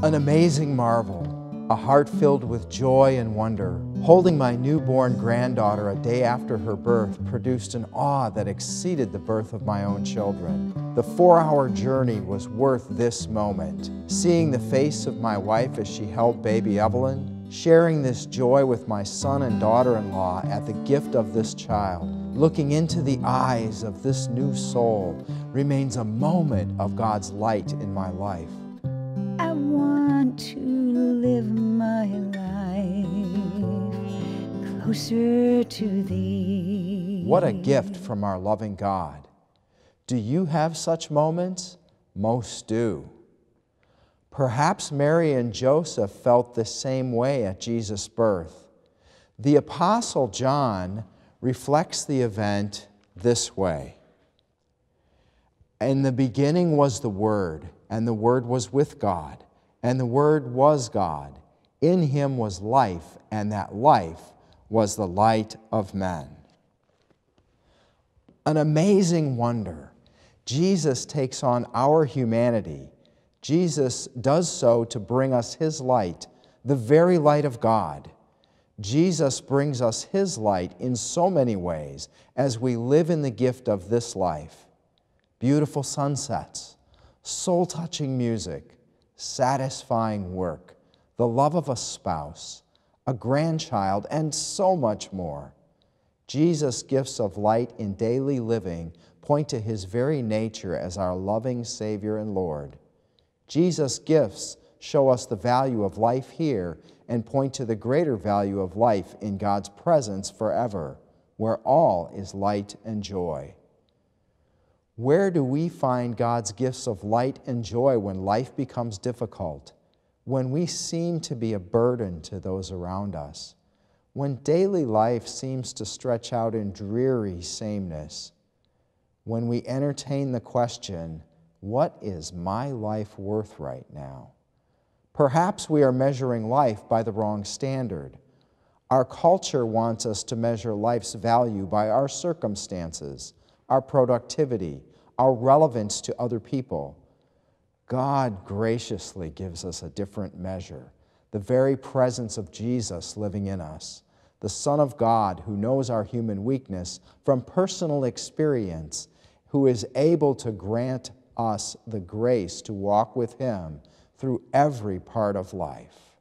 An amazing marvel, a heart filled with joy and wonder, holding my newborn granddaughter a day after her birth produced an awe that exceeded the birth of my own children. The four hour journey was worth this moment. Seeing the face of my wife as she held baby Evelyn, sharing this joy with my son and daughter in law at the gift of this child, looking into the eyes of this new soul, remains a moment of God's light in my life to live my life closer to thee. What a gift from our loving God. Do you have such moments? Most do. Perhaps Mary and Joseph felt the same way at Jesus' birth. The Apostle John reflects the event this way In the beginning was the Word, and the Word was with God and the Word was God. In him was life, and that life was the light of men. An amazing wonder. Jesus takes on our humanity. Jesus does so to bring us his light, the very light of God. Jesus brings us his light in so many ways as we live in the gift of this life. Beautiful sunsets, soul touching music, satisfying work, the love of a spouse, a grandchild, and so much more. Jesus' gifts of light in daily living point to his very nature as our loving Savior and Lord. Jesus' gifts show us the value of life here and point to the greater value of life in God's presence forever, where all is light and joy. Where do we find God's gifts of light and joy when life becomes difficult, when we seem to be a burden to those around us, when daily life seems to stretch out in dreary sameness, when we entertain the question, What is my life worth right now? Perhaps we are measuring life by the wrong standard. Our culture wants us to measure life's value by our circumstances, our productivity, our relevance to other people. God graciously gives us a different measure the very presence of Jesus living in us, the Son of God who knows our human weakness from personal experience, who is able to grant us the grace to walk with Him through every part of life.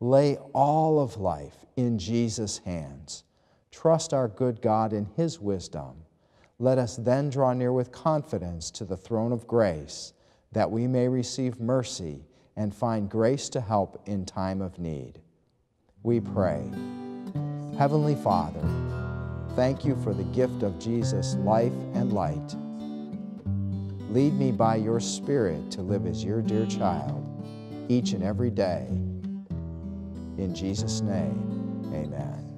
Lay all of life in Jesus' hands. Trust our good God in His wisdom let us then draw near with confidence to the throne of grace, that we may receive mercy and find grace to help in time of need. We pray. Heavenly Father, thank you for the gift of Jesus' life and light. Lead me by your Spirit to live as your dear child each and every day. In Jesus' name, amen.